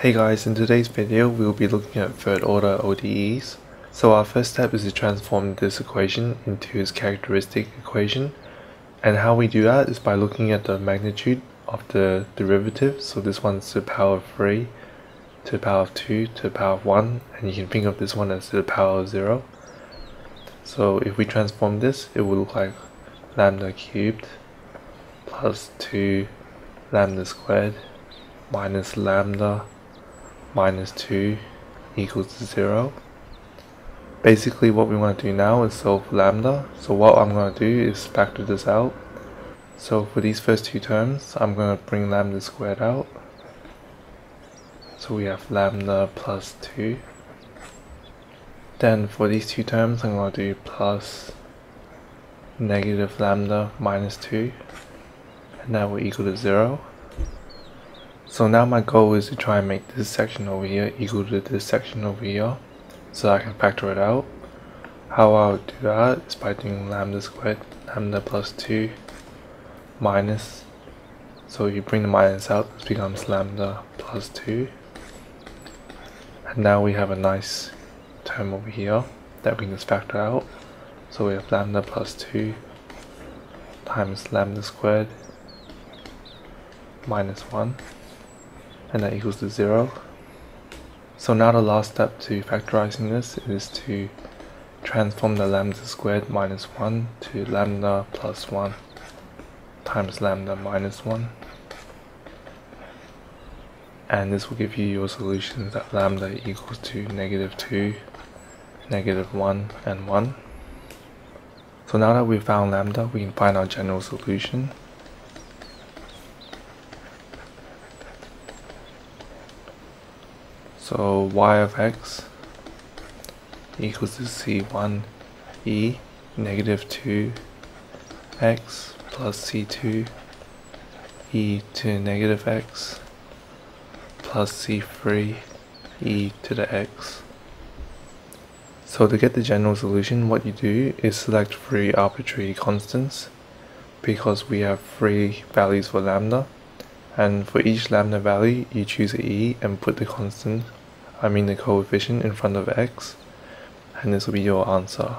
Hey guys, in today's video we'll be looking at third order ODEs. So our first step is to transform this equation into its characteristic equation. And how we do that is by looking at the magnitude of the derivative. So this one's to the power of 3, to the power of 2, to the power of 1. And you can think of this one as to the power of 0. So if we transform this, it will look like lambda cubed plus 2 lambda squared minus lambda minus 2 equals to 0. Basically what we want to do now is solve lambda. So what I'm going to do is factor this out. So for these first two terms, I'm going to bring lambda squared out. So we have lambda plus 2. Then for these two terms, I'm going to do plus negative lambda minus 2. And that will equal to 0. So now my goal is to try and make this section over here equal to this section over here so I can factor it out. How I would do that is by doing lambda squared, lambda plus 2 minus, so you bring the minus out, this becomes lambda plus 2. And now we have a nice term over here that we can just factor out. So we have lambda plus 2 times lambda squared minus 1 and that equals to 0. So now the last step to factorizing this is to transform the lambda squared minus 1 to lambda plus 1 times lambda minus 1 and this will give you your solutions that lambda equals to negative 2, negative 1 and 1. So now that we've found lambda we can find our general solution So y of x equals to c1 e negative 2 x plus c2 e to negative x plus c3 e to the x. So to get the general solution, what you do is select three arbitrary constants because we have three values for lambda and for each lambda value you choose e and put the constant I mean the coefficient in front of x and this will be your answer.